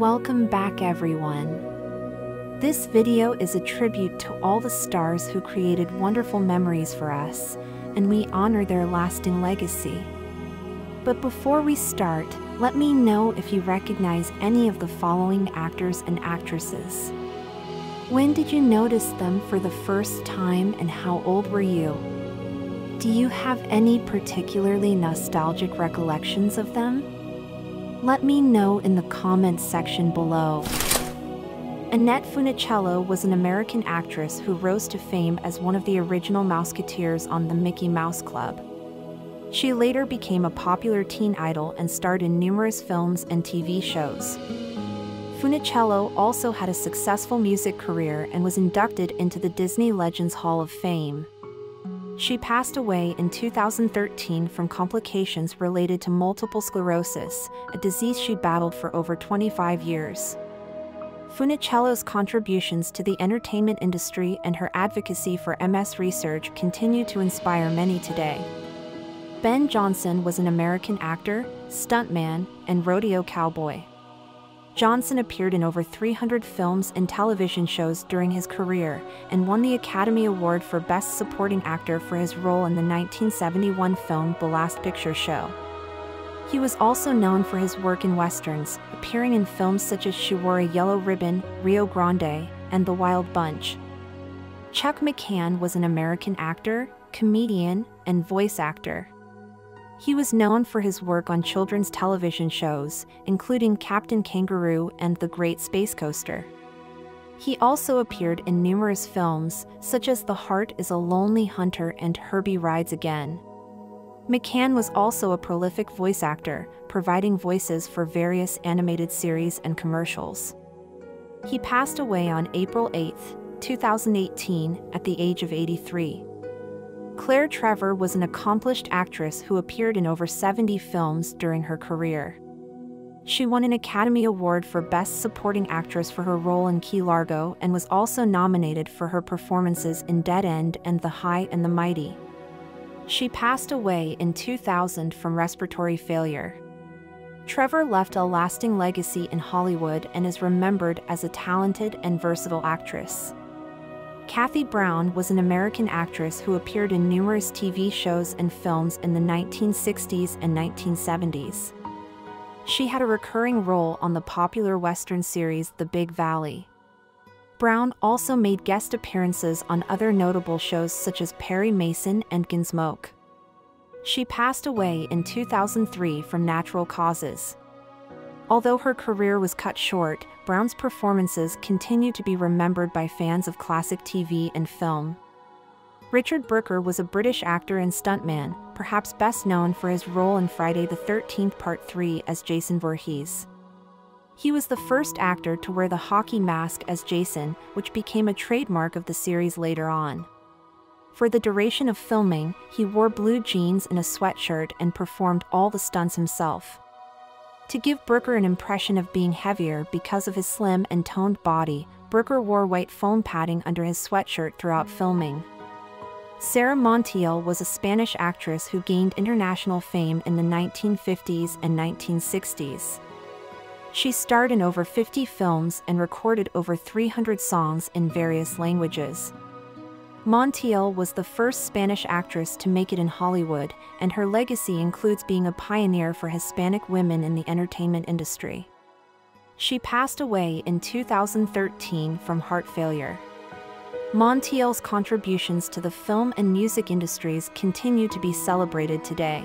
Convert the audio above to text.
Welcome back everyone. This video is a tribute to all the stars who created wonderful memories for us, and we honor their lasting legacy. But before we start, let me know if you recognize any of the following actors and actresses. When did you notice them for the first time and how old were you? Do you have any particularly nostalgic recollections of them? Let me know in the comments section below. Annette Funicello was an American actress who rose to fame as one of the original Mouseketeers on the Mickey Mouse Club. She later became a popular teen idol and starred in numerous films and TV shows. Funicello also had a successful music career and was inducted into the Disney Legends Hall of Fame. She passed away in 2013 from complications related to multiple sclerosis, a disease she battled for over 25 years. Funicello's contributions to the entertainment industry and her advocacy for MS research continue to inspire many today. Ben Johnson was an American actor, stuntman, and rodeo cowboy. Johnson appeared in over 300 films and television shows during his career and won the Academy Award for Best Supporting Actor for his role in the 1971 film The Last Picture Show. He was also known for his work in westerns, appearing in films such as She Wore a Yellow Ribbon, Rio Grande, and The Wild Bunch. Chuck McCann was an American actor, comedian, and voice actor. He was known for his work on children's television shows, including Captain Kangaroo and The Great Space Coaster. He also appeared in numerous films, such as The Heart is a Lonely Hunter and Herbie Rides Again. McCann was also a prolific voice actor, providing voices for various animated series and commercials. He passed away on April 8, 2018, at the age of 83. Claire Trevor was an accomplished actress who appeared in over 70 films during her career. She won an Academy Award for Best Supporting Actress for her role in Key Largo and was also nominated for her performances in Dead End and The High and the Mighty. She passed away in 2000 from respiratory failure. Trevor left a lasting legacy in Hollywood and is remembered as a talented and versatile actress. Kathie Browne was an American actress who appeared in numerous TV shows and films in the 1960s and 1970s. She had a recurring role on the popular Western series The Big Valley. Browne also made guest appearances on other notable shows such as Perry Mason and Gunsmoke. She passed away in 2003 from natural causes. Although her career was cut short, Browne's performances continue to be remembered by fans of classic TV and film. Richard Brooker was a British actor and stuntman, perhaps best known for his role in Friday the 13th Part 3 as Jason Voorhees. He was the first actor to wear the hockey mask as Jason, which became a trademark of the series later on. For the duration of filming, he wore blue jeans and a sweatshirt and performed all the stunts himself. To give Brooker an impression of being heavier because of his slim and toned body, Brooker wore white foam padding under his sweatshirt throughout filming. Sara Montiel was a Spanish actress who gained international fame in the 1950s and 1960s. She starred in over 50 films and recorded over 300 songs in various languages. Montiel was the first Spanish actress to make it in Hollywood, and her legacy includes being a pioneer for Hispanic women in the entertainment industry. She passed away in 2013 from heart failure. Montiel's contributions to the film and music industries continue to be celebrated today.